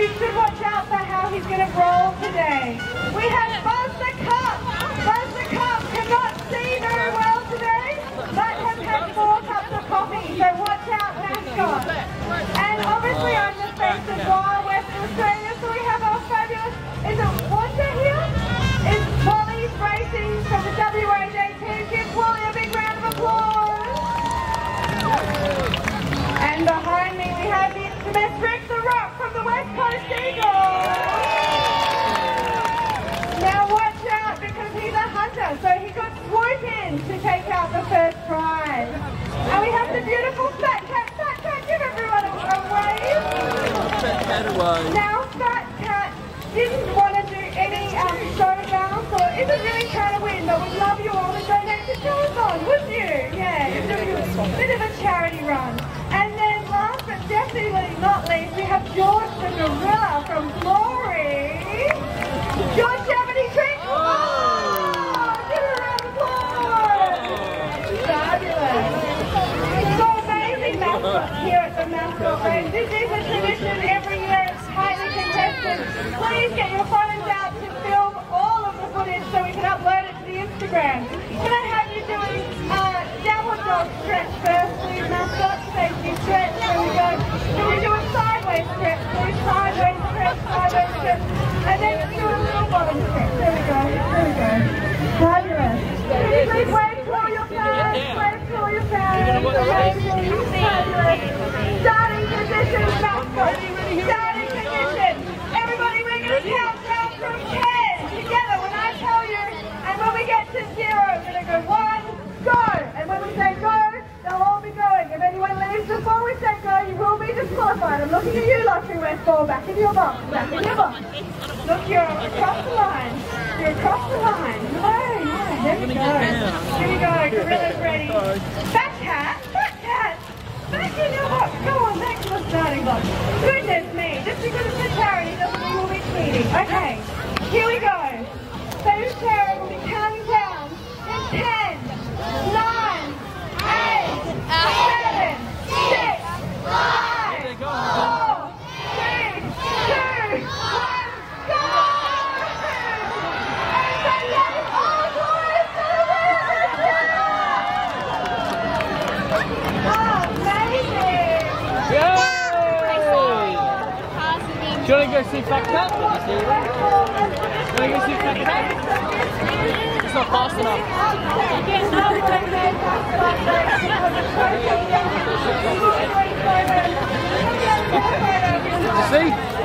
You should watch out for how he's going to roll today. We have Buzz the swoop in to take out the first prize. And we have the beautiful Fat Cat. Fat Cat, give everyone a, a wave. Now Fat Cat didn't want to do any um, showdowns or isn't really trying to win, but would love you all to donate to Telethon, wouldn't you? Yeah, it's a bit of a charity run. And then last but definitely not least, we have George the Gorilla from Glory. George, do you have any drinks? Oh, give her a round of applause. Fabulous. So amazing mascots This is a tradition every year. It's highly contested. Please get your phones out to film all of the footage so we can upload it to the Instagram. Can I have you doing uh, downward dog stretch first, please, mascot? Thank you. Stretch. There we go. Can we do a sideways stretch, please? Sideways stretch, sideways stretch. And then do a little bottom stretch. There we go. There we go. Fabulous. Can you please wave to all your fans? Wave to all your fans. Amazing. Fabulous. Starting position, mascot. Starting position. Everybody, we're going to count down from 10 together when I tell you. And when we get to zero, we're going to go one, go. And when we say go, they'll all be going. If anyone leaves before we say go, you will. I'm looking at you, LotteryWest Ball. Back in your box. Back in your box. Look, you're across the line. You're across the line. No, no. There we go. Here we go. Gorilla's ready. Fat cat. Fat cat. Back in your box. Go on, back to the starting box. Goodness me. Just because it's a charity doesn't mean we'll be cheating. Okay. Here we go. So Sarah Do you want to go see Fat Cat? See you. Want to go see Fat Cat? It's not fast enough. Did you see?